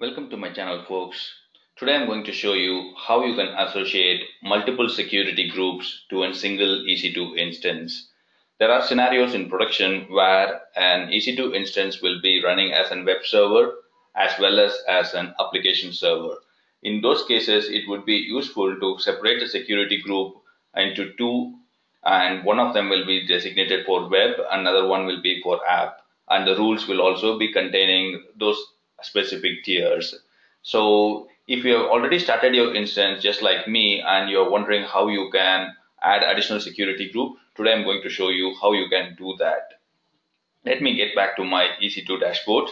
Welcome to my channel folks. Today I'm going to show you how you can associate multiple security groups to a single EC2 instance. There are scenarios in production where an EC2 instance will be running as a web server as well as as an application server. In those cases, it would be useful to separate the security group into two and one of them will be designated for web, another one will be for app and the rules will also be containing those specific tiers. So if you have already started your instance just like me and you're wondering how you can add additional security group, today I'm going to show you how you can do that. Let me get back to my EC2 dashboard.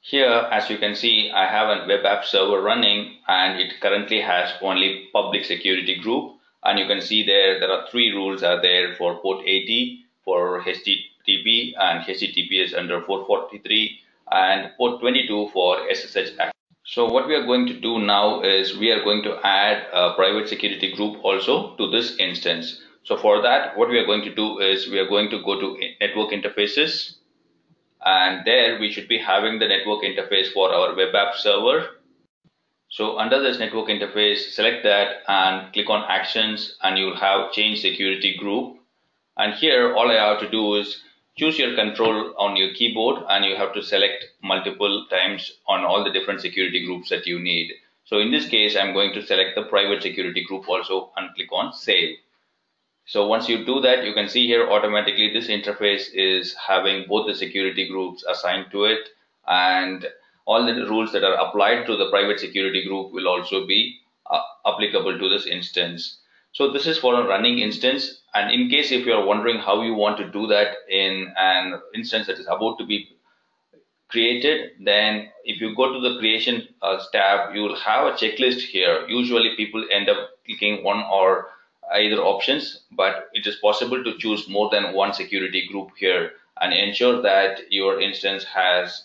Here, as you can see, I have a web app server running and it currently has only public security group. And you can see there, there are three rules are there for port 80, for HTTP and HTTPS under 443 and port 22 for SSH access. So what we are going to do now is we are going to add a private security group also to this instance. So for that, what we are going to do is we are going to go to network interfaces and there we should be having the network interface for our web app server. So under this network interface, select that and click on actions and you'll have change security group. And here all I have to do is choose your control on your keyboard and you have to select multiple times on all the different security groups that you need. So in this case, I'm going to select the private security group also and click on save. So once you do that, you can see here automatically this interface is having both the security groups assigned to it and all the rules that are applied to the private security group will also be uh, applicable to this instance. So this is for a running instance. And in case if you're wondering how you want to do that in an instance that is about to be created, then if you go to the creation uh, tab, you will have a checklist here. Usually people end up clicking one or either options, but it is possible to choose more than one security group here and ensure that your instance has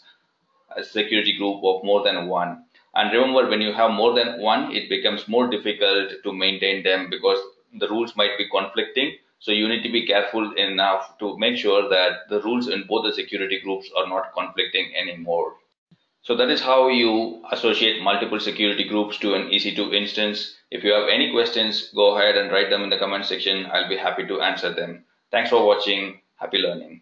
a security group of more than one. And remember, when you have more than one, it becomes more difficult to maintain them because the rules might be conflicting. So you need to be careful enough to make sure that the rules in both the security groups are not conflicting anymore. So that is how you associate multiple security groups to an EC2 instance. If you have any questions, go ahead and write them in the comment section. I'll be happy to answer them. Thanks for watching. Happy learning.